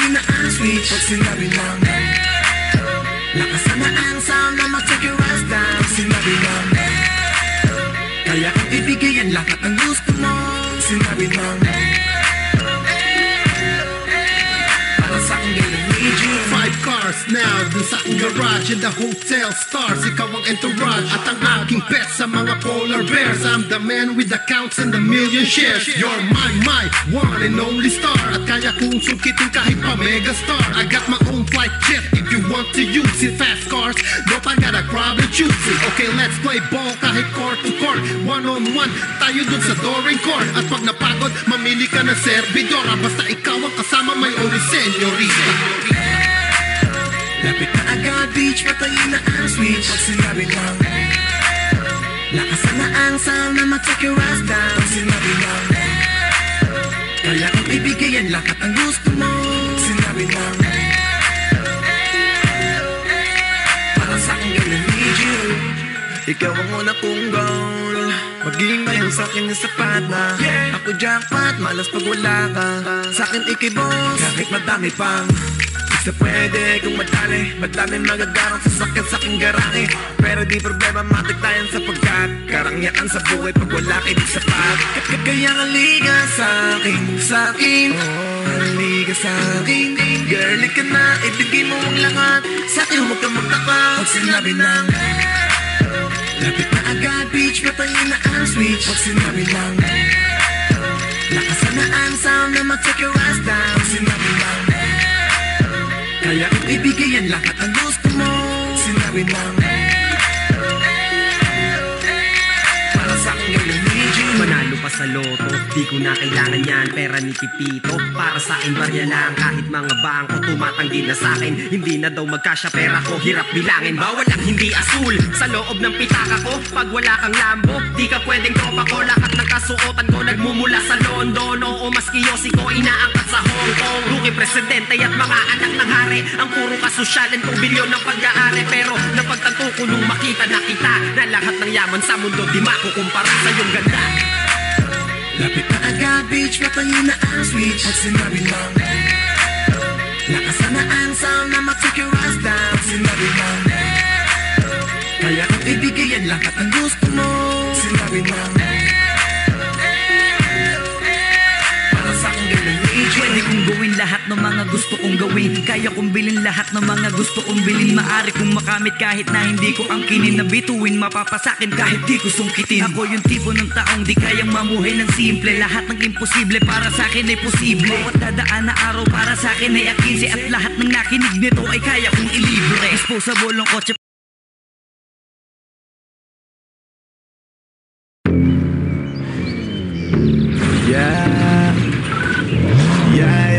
in the Sweet what's in every man Like a summer sound I'ma take your ass down. What's in every Kaya ang ibigay yan lahat ng gusto mo in every man Cars now, dun sa garage In the hotel stars, ikaw ang entourage At ang aking pet sa mga polar bears. I'm the man with the counts and the million shares. You're my, my one and only star. At kaya kong sungkitin kahit pa megastar. I got my own flight jet if you want to use it. Fast cars, nope I got a problem choosing Okay, let's play ball kahit court to court. One on one, tayo dun sa dooring court. At pag napagod, mamili ka ng servidora Basta ikaw ang kasama, may only senyorita Lapit na agad beach, patayin na ang switch. Pag sinabi lang Lakasan na ang sound na mag-take your ass down Pag sinabi lang Kaya kang ibigay ang lahat ng gusto mo. Sinabi lang Para sa akin I need you. Ikaw ang una kong goal. Maging ngayon sa akin yung sapat na. Ako jackpot, malas pag wala ka. Sa akin ikibos, kahit madami pang Sa pwede kung madali Madami magagarang sasakyan sa aking garahe Pero di problema matik tayo sapagkat Karangyaan sa buhay pag wala kayo di sapat Kaya nga liga sa akin, sa akin. Liga sa akin. Girl, ka na, ibigay mo ang lahat. Sa akin huwag kang magtaka Pag sinabi lang Lapit na agad beach, patayin na ang switch. Pag sinabi lang Lakasan na. Ang sound na mag-take your ass down. Pag sinabi lang Kaya kung ibigay ang lahat ng gusto mo. Sinabi lang Para sa akin I need you Manalo pa sa loto, di ko na kailangan yan Pera ni Pipito, para sa akin barya lang. Kahit mga bangko tumatanggi na sa akin. Hindi na daw magkasya pera ko, hirap bilangin. Bawal ang hindi asul, sa loob ng pitaka ko Pag wala kang lambo, di ka pwedeng tropa ko. Lahat ng kasuotan ko nagmumula sa London Oo, maski Yossi ko inaangkat sa Hong Kong. Rookie presidente at mga anak ng hari. Ang puro kasosyalan kong bilyon ng pag-aari. Pero napagtanto ko nung makita na kita Na lahat ng yaman sa mundo di makukumpara sa iyong ganda. Lapit na agad beach, patayin na ang switch. Pag sinabi lang Lakasan na ang sound na gusto kong gawin. Kaya kong bilhin lahat ng mga gusto kong bilhin. Maari kong makamit kahit na hindi ko ang kinin. Na bituin mapapasakin kahit di ko sungkitin. Ako yung tipo ng taong di kayang mamuhay ng simple. Lahat ng imposible para sa akin ay posible. Bawat dadaan na araw para sa akin ay akinsi At lahat ng nakinig nito ay kaya kong ilibre. Disposable ang kotse. Yeah. Yeah, yeah, yeah.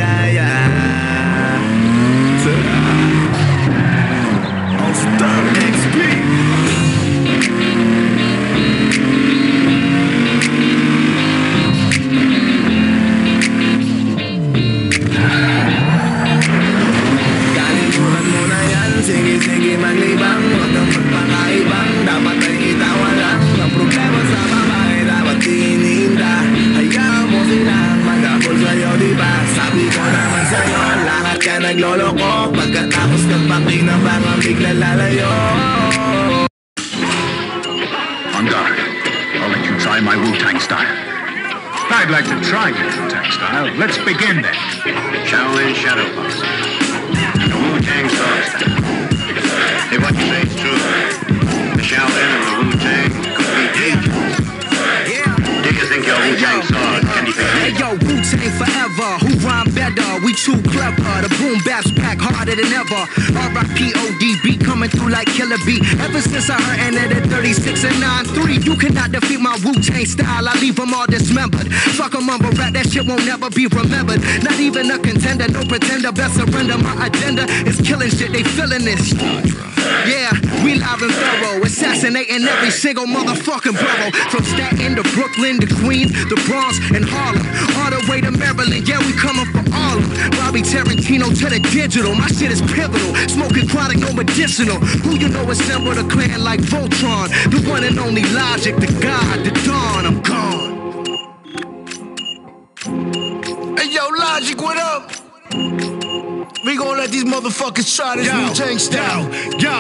Kang pakinabang Ang bigla lalayo On guard. I'll let you try my Wu-Tang style. I'd like to try your Wu-Tang style. Let's begin then. Shaolin Shadow Box. The Wu-Tang Star Style. Hey, what you say is true. The Shaolin and the Wu-Tang agents. Do you think your Wu-Tang sword can defeat Hey yo, Wu-Tang forever. Who rhyme better? We too clever. The boom baps than ever. R.I.P.O.D.B. coming through like Killer B. Ever since I heard and at 36 and 9-3, you cannot defeat my Wu-Tang style. I leave them all dismembered. Fuck a mumble rap, that shit won't never be remembered. Not even a contender, no pretender. Best surrender. My agenda is killing shit. They feeling this. Yeah, we live and thorough, assassinating every single motherfucking borough. From Staten to Brooklyn to Queens, the Bronx and Harlem, all the way to Maryland. Yeah, we coming for all of 'em. Robbie Tarantino to the digital, my shit is pivotal. Smoking chronic, no medicinal. Who you know assembled a clan like Voltron? The one and only Logic, the God, the Dawn. I'm gone. Hey yo, Logic, what up? We gon' let these motherfuckers try this Yo, Wu Tang style. Yo, yo,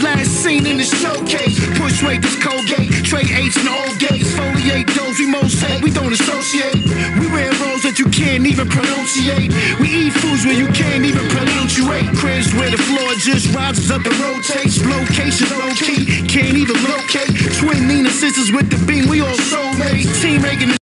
Last seen in the showcase. Push this Colgate, Trey H and old gates. Foliate those we most hate, we don't associate. We wear roles that you can't even pronunciate. We eat foods where you can't even pronunciate. Cribs where the floor just rises up and rotates. Location low key, can't even locate. Twin Nina sisters with the beam, we all soulmates. Team making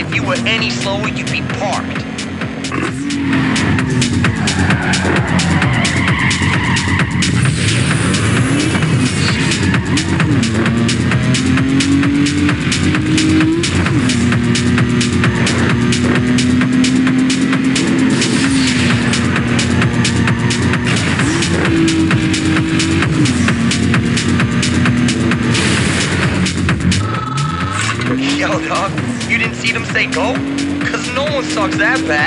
if you were any slower, you'd be parked. That bad.